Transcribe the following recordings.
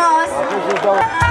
老师是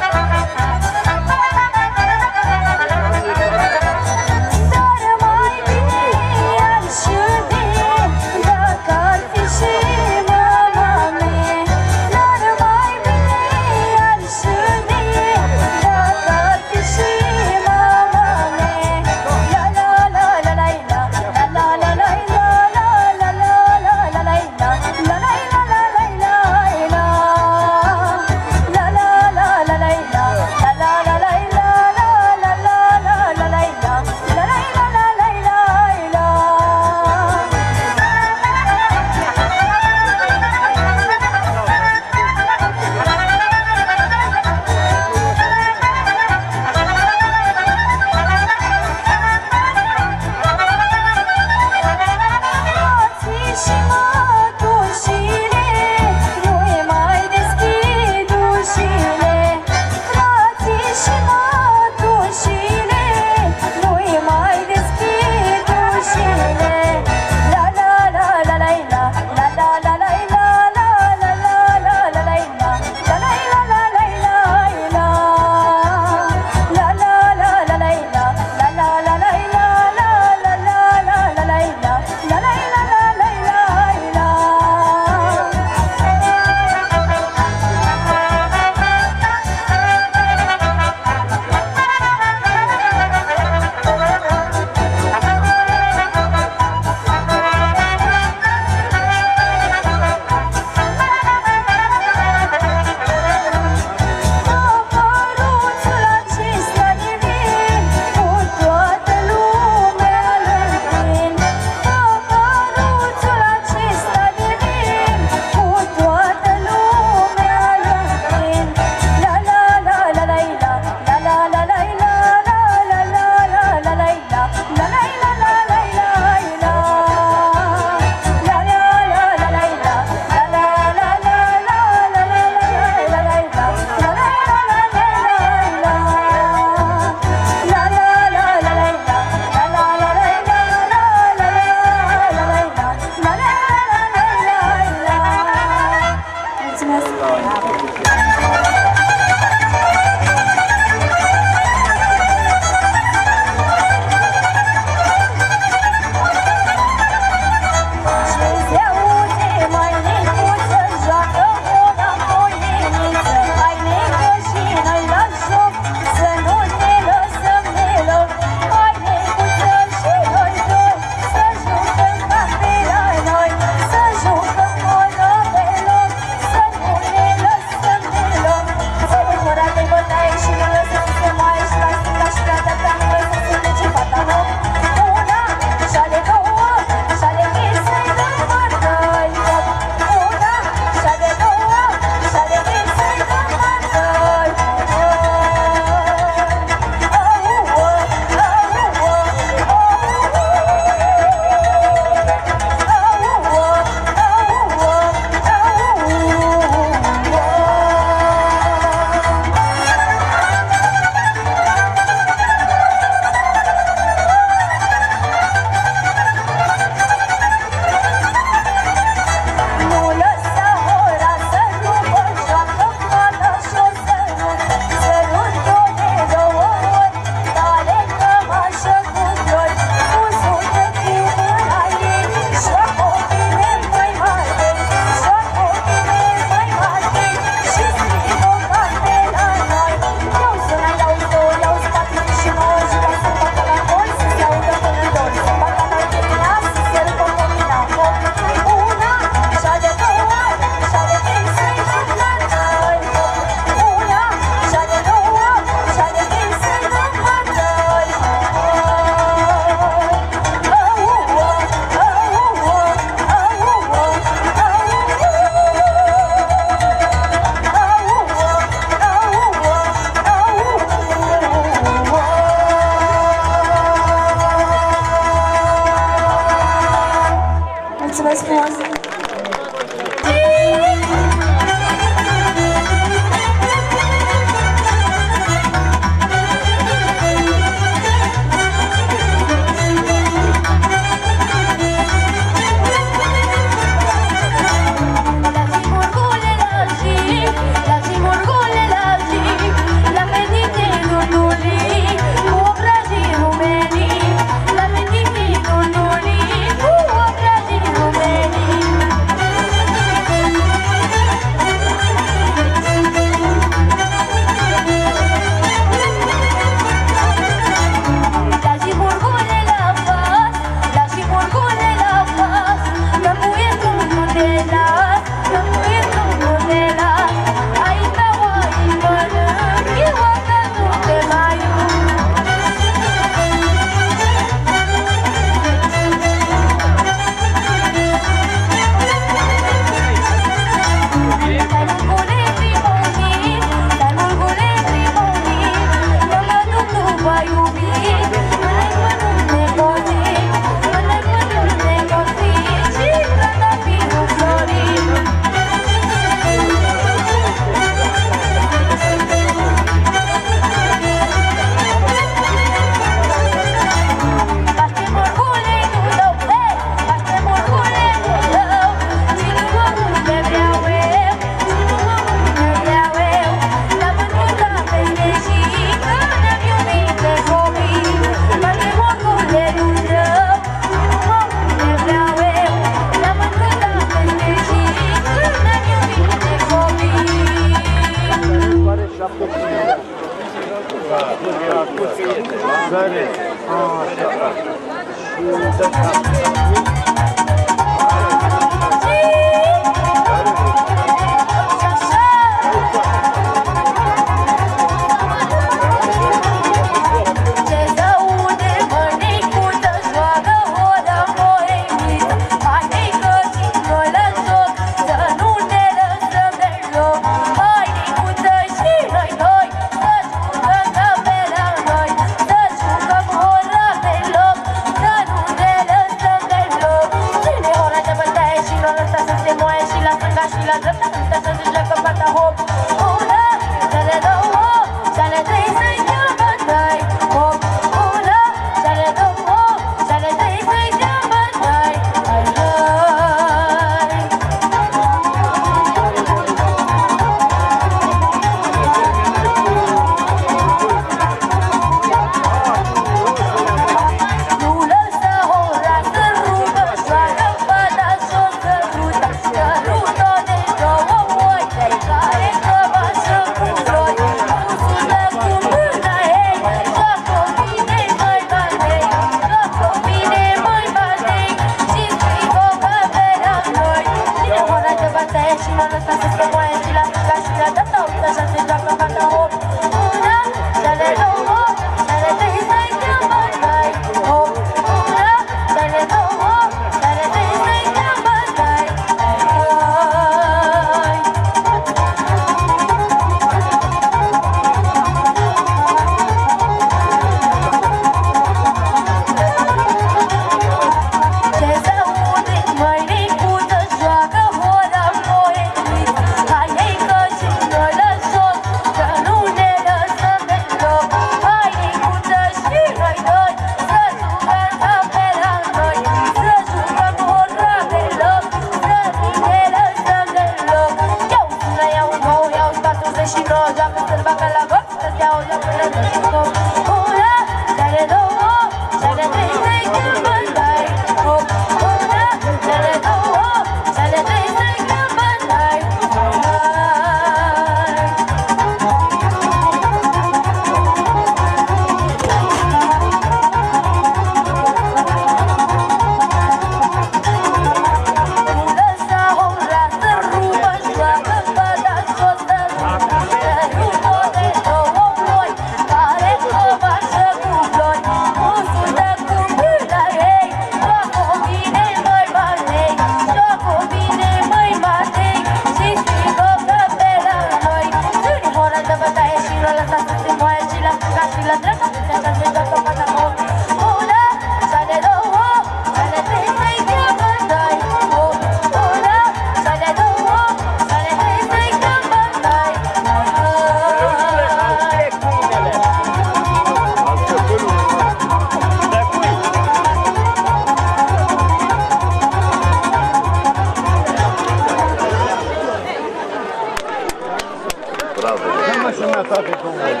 mașina ta pe comod.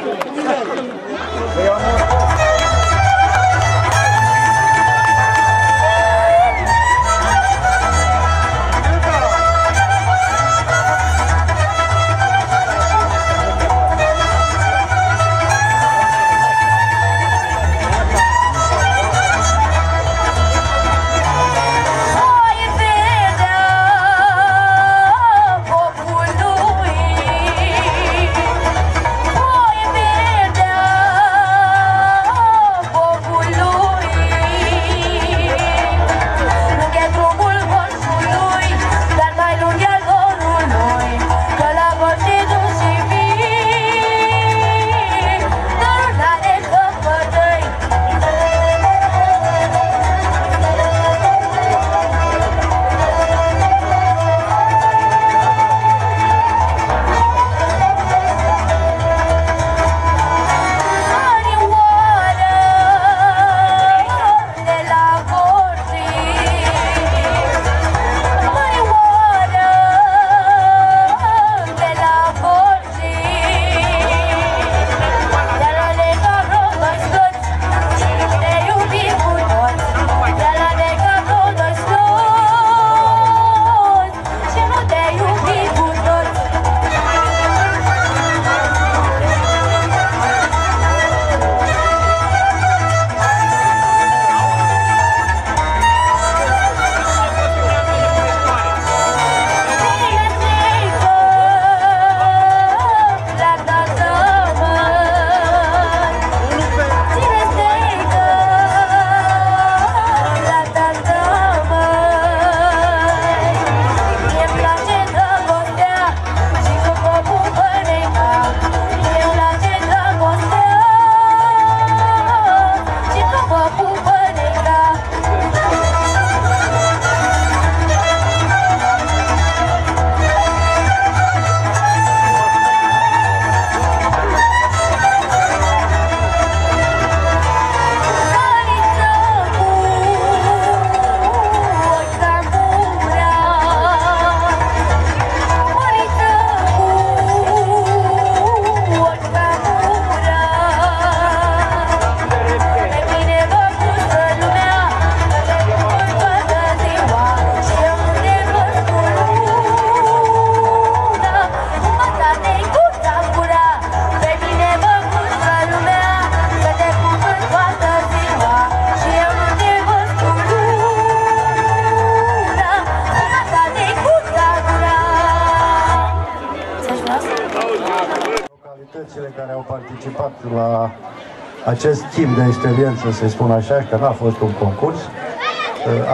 Acest timp de experiență, să spun așa, că n-a fost un concurs,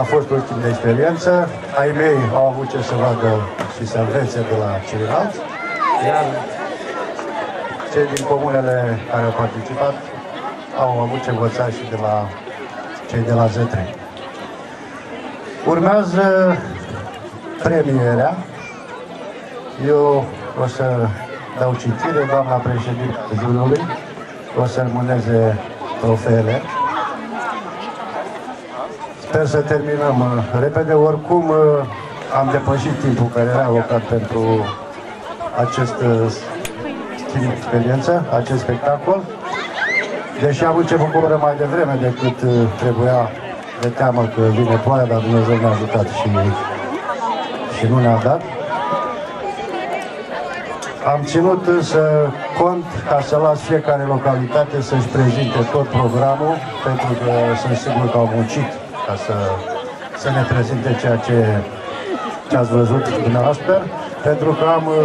a fost un timp de experiență. Ai mei au avut ce să vadă și să învețe de la ceilalți, iar cei din comunele care au participat au avut ce învăța și de la cei de la Z3. Urmează premierea. Eu o să dau citire, doamna președinte jurului, o să rămâneze trofeele. Sper să terminăm uh, repede. Oricum, uh, am depășit timpul care era alocat pentru acest uh, schimb de experiență, acest spectacol. Deși am început cu o oră mai devreme decât trebuia de teamă că vine ploaia, dar Dumnezeu ne-a ajutat și, și nu ne-a dat. Am ținut însă cont ca să las fiecare localitate să-și prezinte tot programul, pentru că sunt sigur că au muncit ca să, să ne prezinte ceea ce, ce ați văzut dumneavoastră, pentru că am uh,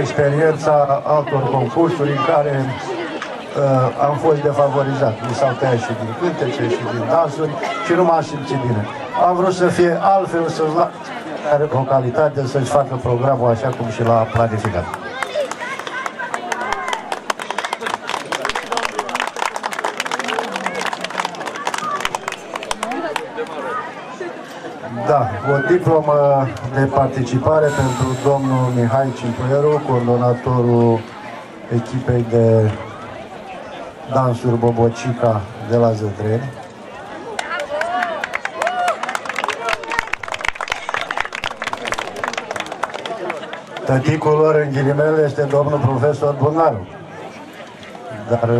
experiența altor concursuri în care uh, am fost defavorizat. Mi s-au tăiat și din cântece și din dansuri și nu m-am simțit bine. Am vrut să fie altfel, să las localitate să-și facă programul așa cum și l-a planificat. Da, o diplomă de participare pentru domnul Mihai Cimpuieru, coordonatorul echipei de dansuri Bobocica de la Zătreni. Tăticul lor, în ghilimele, este domnul profesor Bunaru. Dar,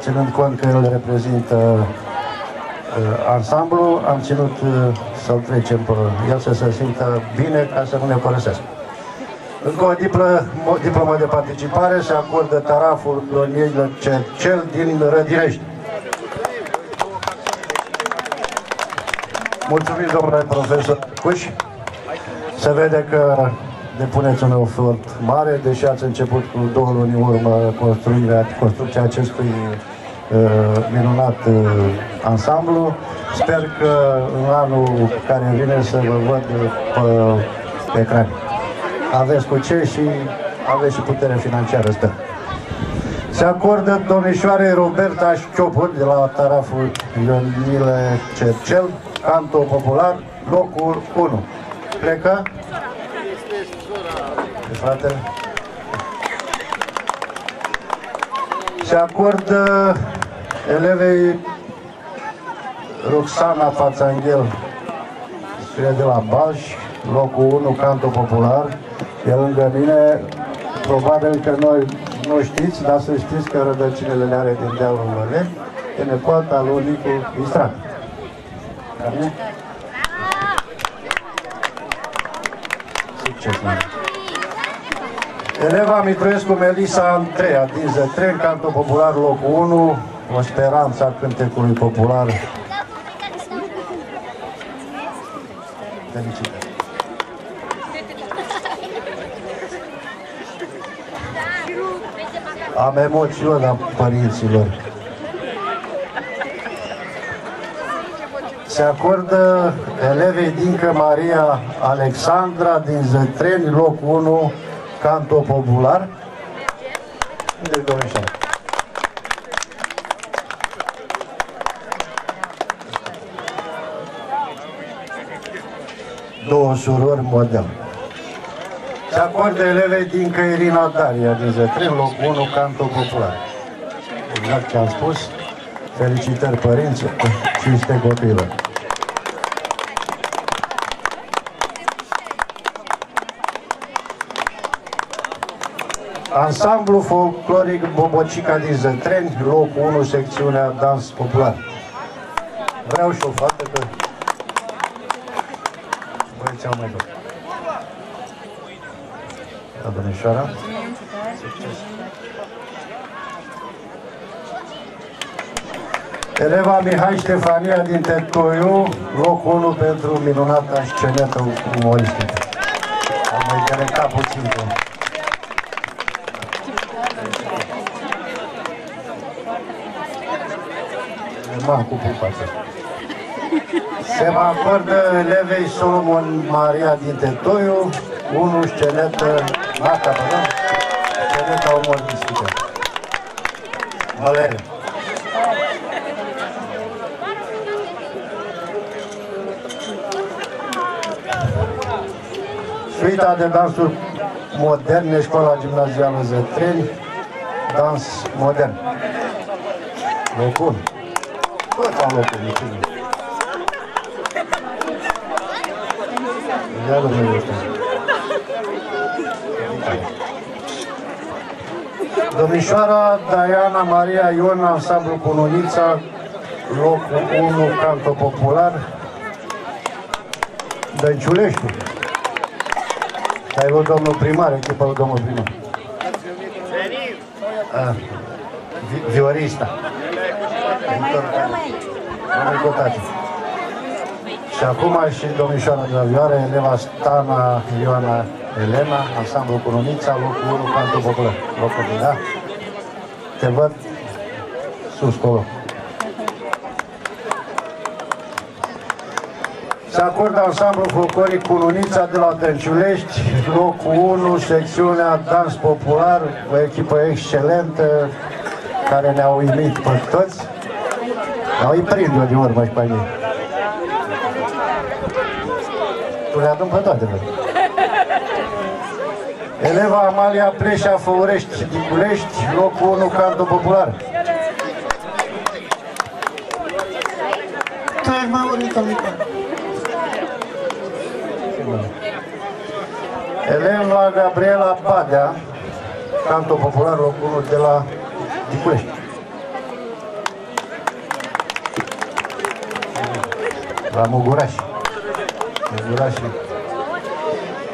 ținând cont că el reprezintă uh, ansamblu, am ținut uh, să-l trecem pe el să se simtă bine ca să nu ne părăsească. Încă o diplă, diplomă de participare se acordă taraful Doniei cel din Rădinești. Mulțumim, domnule profesor Cuș. Se vede că depuneți un efort mare, deși ați început cu două luni în urmă construirea, construcția acestui uh, minunat uh, ansamblu. Sper că în anul care vine să vă văd pe, pe ecran. Aveți cu ce și aveți și putere financiară, sper. Se acordă domnișoare Roberta Șchiopur de la taraful Ionile Cercel, canto popular, locul 1. Plecă? Fratele? Se acordă elevei Roxana Fațanghel, spre de la Baș, locul 1, canto popular, e lângă mine. Probabil că noi nu știți, dar să știți că rădăcinile le are din dealul Măle, e nepoata lui Nicu Istrat. Care? Succes, mă. Eleva Mitroescu Melisa Andreea din Zătren, canto popular locul 1, o speranță a cântecului popular Felicitări! Am emoțiunea părinților. Se acordă elevei Dincă Maria Alexandra din Zătreni, loc 1, canto popular. Unde domnișoară? două surori model. Se acordă elevei din Căirina Daria, din Zătrin, loc 1, canto popular. Exact ce am spus, felicitări părinți, cinste copilă. Ansamblu folcloric Bobocica din Zătreni, loc 1, secțiunea dans popular. Vreau și o fată că ce am mai făcut. Da, domnișoara. Succes. Eleva Mihai Ștefania din Tetoiu, locul 1 pentru minunata scenetă umoristică. Am mai delectat puțin pe... Mă, cu pupa asta. Se mă acordă elevei Solomon Maria din Tetoiu, unul sceletă, Marta, pardon, sceleta umoristică. Valeria. Suita de dansuri moderne, școala gimnazială Zătreni, dans modern. Locul. Tot am locul, niciunul. Ia domnule ăsta. Domnișoara Diana Maria Ion, ansamblu Cununița, locul 1, canto popular, Dănciulești. Ai văzut domnul primar, echipa lui domnul primar. Ah, vi- Viorista. Victor Domnul Cotache. Și acum și domnișoara de la Vioare, eleva Stana Ioana Elena, ansamblu Cununița, locul 1, cantul popular. Locul de da? Te văd sus, acolo. Se acordă ansamblu folcloric Cununița de la Dănciulești, locul 1, secțiunea Dans Popular, o echipă excelentă care ne-a uimit pe toți. Au îi prind eu de urmă și pe ei. Tu le adun pe toate, văd. Eleva Amalia Pleșa Făurești, Diculești, locul 1, canto popular. Stai, mă, urmă, mică. Eleva Gabriela Badea, canto popular, locul 1 de la Diculești. La Muguraș. Muguraș.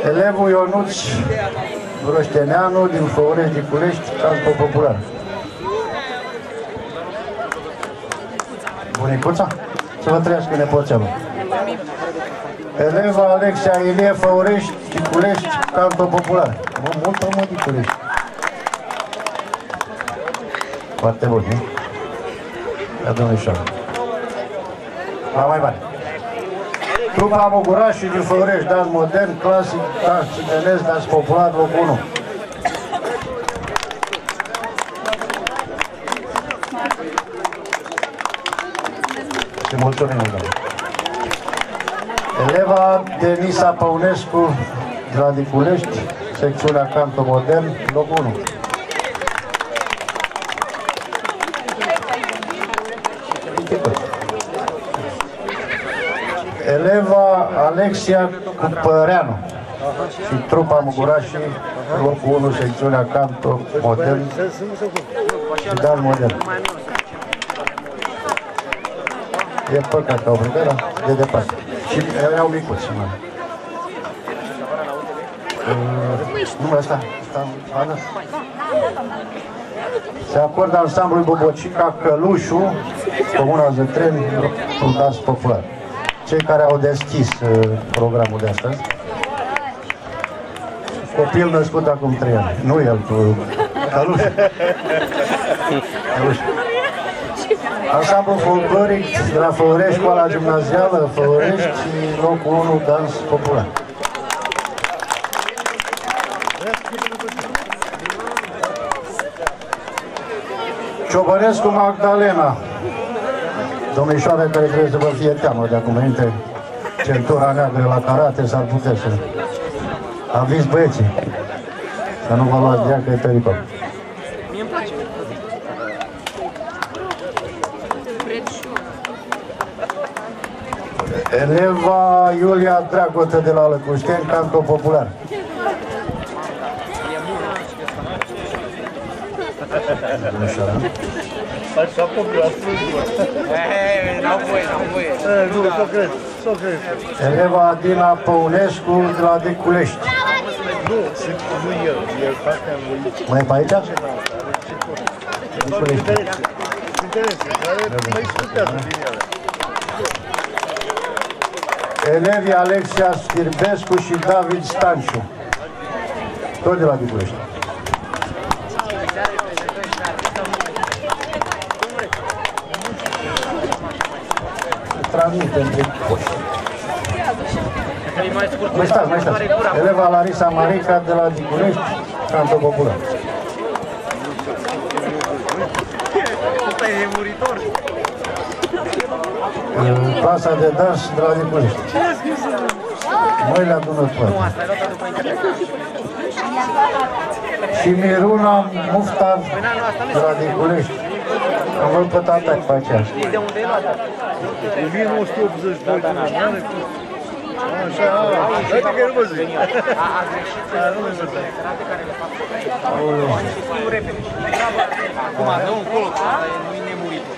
Elevul Ionuț Roșteneanu din Făurești, Diculești, canto popular. Bunicuța? Să vă trăiască nepoția mea. Eleva Alexia Ilie Făurești, Ticulești, canto popular. Mă, multă mă, Ticulești. Foarte bun, nu? Ia domnișoară. La mai bani. Trupa Mugurașii din Făurești, dans modern, clasic, dans țiganesc, dans popular, locul 1. Și mulțumim, doamne. Eleva Denisa Păunescu de la Diculești, secțiunea Canto Modern, locul 1. Eleva Alexia Cupăreanu și trupa Mugurașii, locul 1, secțiunea Canto Modern și Dan Modern. E păcat că au plecat, dar de departe. Și erau micuți, mă. Uh, Numele ăsta, ăsta, Ana? Se acordă ansamblului Bobocica Călușu, Comuna Zătreni, un dans popular. Cei care au deschis uh, programul de astăzi. Copil născut acum 3 ani. Nu el, cu Călușu. Călușu. Ansamblu folcloric de la Făurești, școala gimnazială Făurești, locul 1, dans popular. Ciobănescu Magdalena, domnișoare care trebuie să vă fie teamă de acum înainte, centura neagră la karate s-ar putea să... Aviți băieții, să nu vă luați de ea că e pericol. Eleva Iulia Dragotă de la Lăcușteni, canto popular. Domnișoara. Așa popular, N-au voie, n-au voie. Nu, să cred, să cred. Eleva Dina Păunescu de la Deculești. Nu, sunt nu el, el partea lui. Mai e pe aici? Sunt interese, interese, care mai studiază din ele. Elevii Alexia Schirbescu și David Stanciu. Tot de la Deculești. Transmite între coși. Mai stați, mai stați. Eleva Larisa Marica de la Dicunești, canto popular. Ăsta e muritor. În clasa de dans de la Dicunești. Măile adunătoare. Și Miruna Muftar de la Dicunești. Am văzut pe tata pe aceea. De unde e luată? În 1982 de ani. Așa, uite că nu mă zic. A greșit nu mă zic. nu repede. Acum, dă un colo, că ăla e nu-i nemuritor.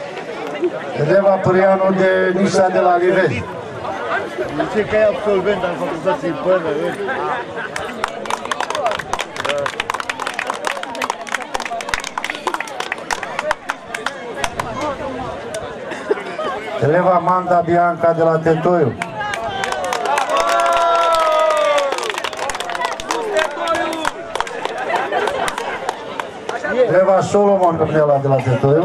Eleva Pârianu de Nisa de la Livezi. Zice că e absolvent al facultății până, Eleva Manda Bianca de la Tetoiu. Eleva Solomon Gabriela de la Tetoiu.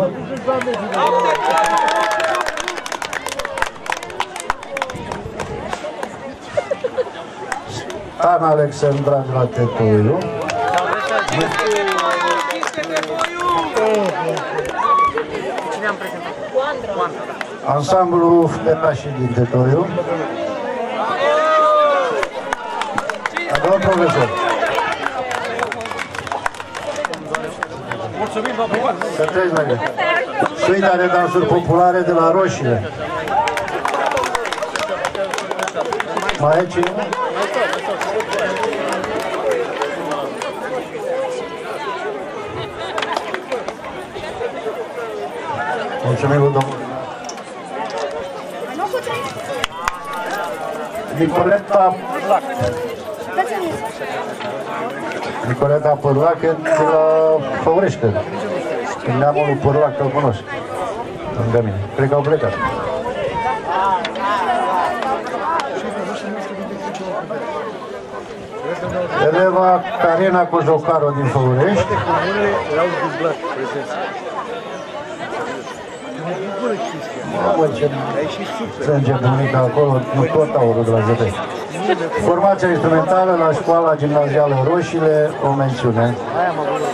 Ana Alexandra de la Tetoiu. Cine am prezentat? Coandra. Da. Ansamblu Femeașii din Tetoiu. Domnul profesor. Mulțumim, vă pupat. Să treci mai bine. Suita de dansuri populare de la Roșile. Mai e cineva? Mulțumim, domnul. Nicoleta Nicoleta Părlac de la Făurești, cred. Din neamul lui Părlac, că-l cunosc. Lângă mine. Cred că au plecat. Eleva Carina Cojocaru din Făurești. Toate comunele erau dublat prezența. Mă bucură chestia. Mamă, ce Ai și super. strânge bunica acolo, nu tot aurul de la ZP. Formația instrumentală la școala gimnazială Roșile, o mențiune. Aia mă bucură.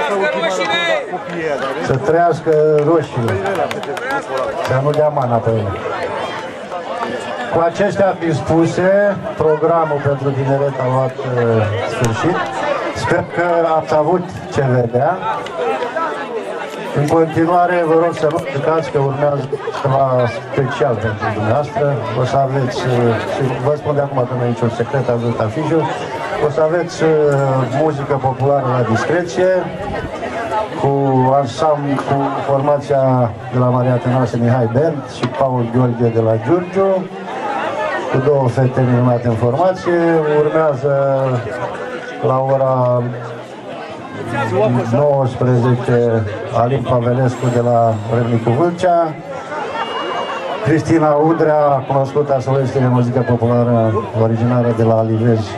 Asta ultima dată copiii aia, dar vezi? Să trăiască roșiile. Ăla, fete, grupul ăla. Să nu dea mana pe ele. Cu acestea fiind spuse, programul pentru tineret a luat uh, sfârșit. Sper că ați avut ce vedea. În continuare, vă rog să nu uitați că urmează ceva special pentru dumneavoastră. O să aveți, uh, și vă spun de acum că nu e niciun secret, am văzut afișul, o să aveți uh, muzică populară la discreție, cu ansambl, cu formația de la Maria Tănase Mihai Bent și Paul Gheorghe de la Giurgiu, cu două fete minunate în formație. Urmează la ora 19 Alin Pavelescu de la Râmnicu Vâlcea, Cristina Udrea, cunoscută solistă de muzică populară originară de la Livezi,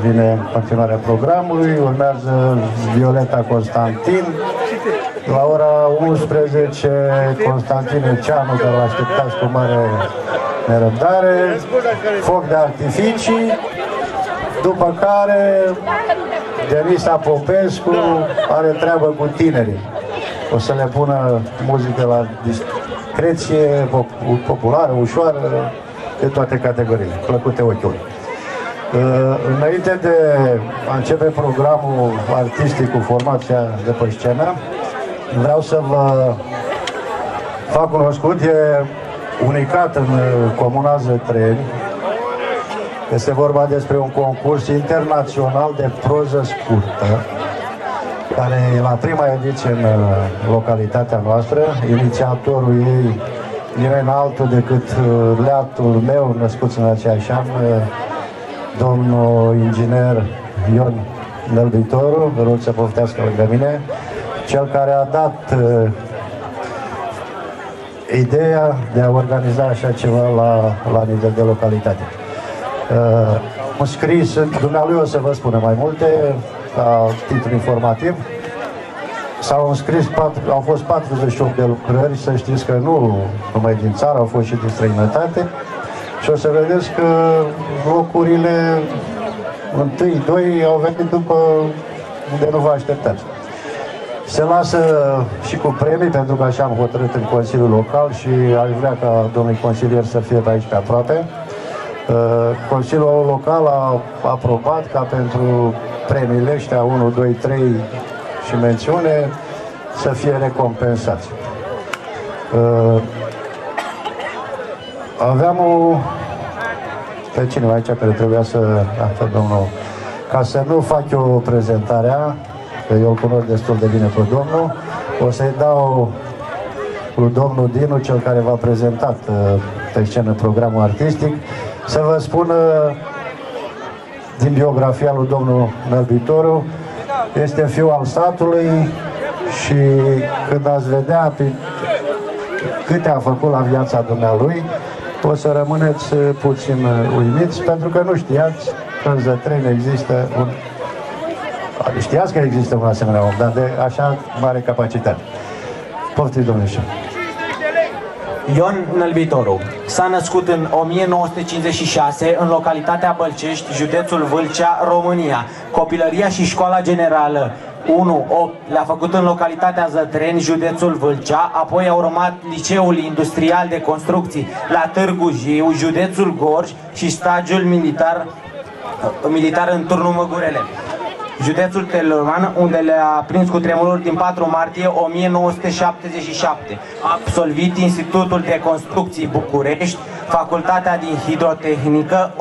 vine în continuarea programului. Urmează Violeta Constantin. La ora 11, Constantin Eceanu, care l așteptați cu mare nerăbdare. Foc de artificii. După care Denisa Popescu are treabă cu tinerii. O să le pună muzică la discreție, pop- populară, ușoară, de toate categoriile, plăcute ochiului. Uh, Înainte de a începe programul artistic cu formația de pe scenă, vreau să vă fac cunoscut, e unicat în uh, Comuna Zătreni, este vorba despre un concurs internațional de proză scurtă, care e la prima ediție în uh, localitatea noastră. Inițiatorul ei nimeni altul decât uh, leatul meu, născut în aceeași an, uh, domnul inginer Ion Nălduitoru, vă rog să poftească lângă mine, cel care a dat uh, ideea de a organiza așa ceva la, la nivel de localitate. Uh, am scris, dumnealui o să vă spună mai multe, ca titlu informativ, S-au înscris, patru- au fost 48 de lucrări, să știți că nu numai din țară, au fost și din străinătate. Și o să vedeți că locurile întâi, doi au venit după unde nu vă așteptați. Se lasă și cu premii, pentru că așa am hotărât în Consiliul Local și aș vrea ca domnul consilier să fie pe aici pe aproape. Uh, Consiliul Local a aprobat ca pentru premiile ăștia 1, 2, 3 și mențiune să fie recompensați. Uh, Aveam o pe cineva aici care trebuia să... Ah, pe domnul... Ca să nu fac eu prezentarea, că eu îl cunosc destul de bine pe domnul, o să-i dau lui domnul Dinu, cel care v-a prezentat uh, pe scenă programul artistic, să vă spună din biografia lui domnul Nălbitoru. Este fiul al satului și când ați vedea pe câte a făcut la viața dumnealui, o să rămâneți uh, puțin uh, uimiți, pentru că nu știați că în Zătreni există un... Adică Știați că există un asemenea om, dar de așa mare capacitate. Poftiți, domnule Șef. Ion Nălbitoru. S-a născut în 1956 în localitatea Bălcești, județul Vâlcea, România. Copilăria și școala generală. 1-8 le-a făcut în localitatea Zătreni, județul Vâlcea, apoi a urmat liceul industrial de construcții. La Târgu Jiu, județul Gorj și stagiul militar, militar în turnul Măgurele județul Teleorman, unde le-a prins cu tremurul din 4 martie 1977. A absolvit Institutul de Construcții București, Facultatea din Hidrotehnică 1977-1982.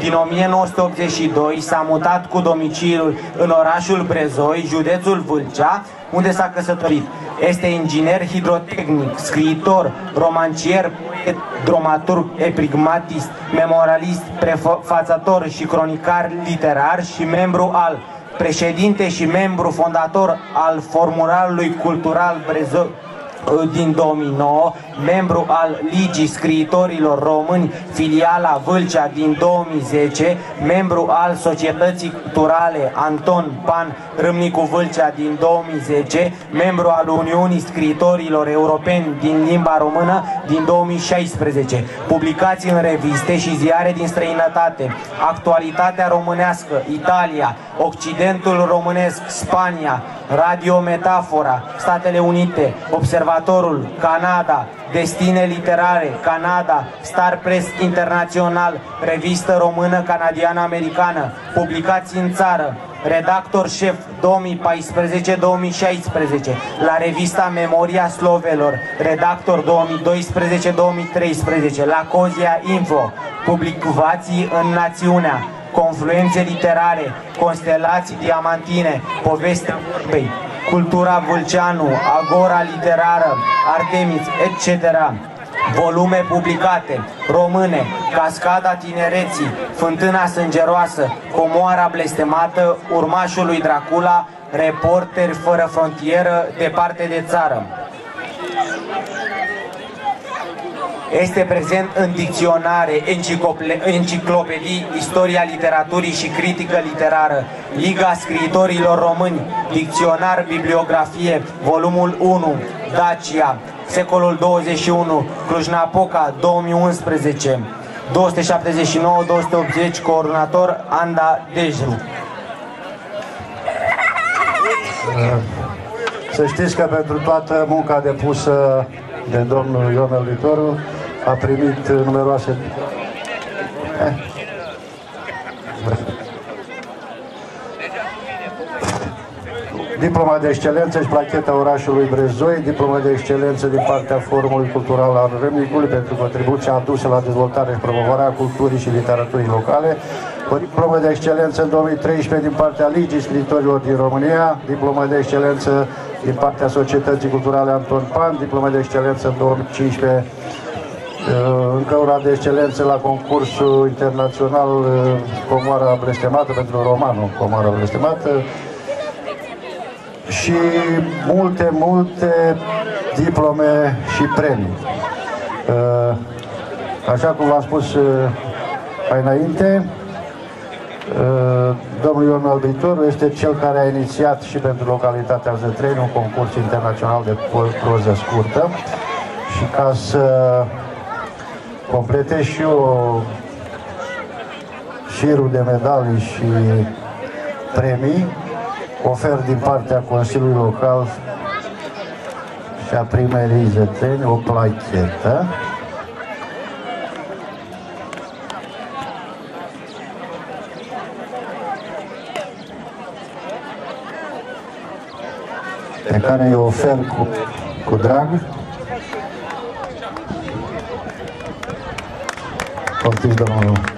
Din 1982 s-a mutat cu domiciliul în orașul Brezoi, județul Vâlcea, unde s-a căsătorit. Este inginer hidrotehnic, scriitor, romancier, poet, dramaturg, epigmatist, memorialist, prefațător și cronicar literar și membru al președinte și membru fondator al Formularului Cultural Brezoi din 2009, membru al Ligii Scriitorilor Români, filiala Vâlcea din 2010, membru al Societății Culturale Anton Pan Râmnicu Vâlcea din 2010, membru al Uniunii Scriitorilor Europeni din limba română din 2016, publicații în reviste și ziare din străinătate, actualitatea românească, Italia, Occidentul românesc, Spania, Radio Metafora, Statele Unite, Observatorul, Canada, Destine Literare, Canada, Star Press Internațional, Revistă Română Canadiană-Americană, publicații în țară, redactor șef 2014-2016, la revista Memoria Slovelor, redactor 2012-2013, la Cozia Info, publicații în Națiunea, confluențe literare, constelații diamantine, povestea vorbei, cultura Vâlceanu, agora literară, Artemis, etc. Volume publicate, române, Cascada Tinereții, Fântâna Sângeroasă, Comoara Blestemată, Urmașul lui Dracula, Reporteri fără frontieră, departe de țară. Este prezent în dicționare, enciclopedii, istoria literaturii și critică literară, Liga Scriitorilor Români, Dicționar Bibliografie, volumul 1, Dacia, secolul 21, Cluj-Napoca, 2011, 279-280, coordonator Anda Dejru. Să știți că pentru toată munca depusă de domnul Ion Litoru a primit numeroase eh. Diploma de excelență și placheta orașului Brezoi, diploma de excelență din partea Forumului Cultural al Râmnicului pentru contribuția adusă la dezvoltarea și promovarea culturii și literaturii locale, o diplomă de excelență în 2013 din partea Ligii Scriitorilor din România, diplomă de excelență din partea Societății Culturale Anton Pan, diplomă de excelență în 2015 încă una de excelență la concursul internațional Comoara Blestemată pentru romanul Comoara Blestemată și multe, multe diplome și premii. Așa cum v-am spus mai înainte, Uh, Domnul Ion Albitor este cel care a inițiat și pentru localitatea Zătreni un concurs internațional de po- proză scurtă și ca să completez și eu șirul de medalii și premii, ofer din partea Consiliului Local și a primerii Zătreni o plachetă pe care o ofer cu, cu drag. Poftiți, domnul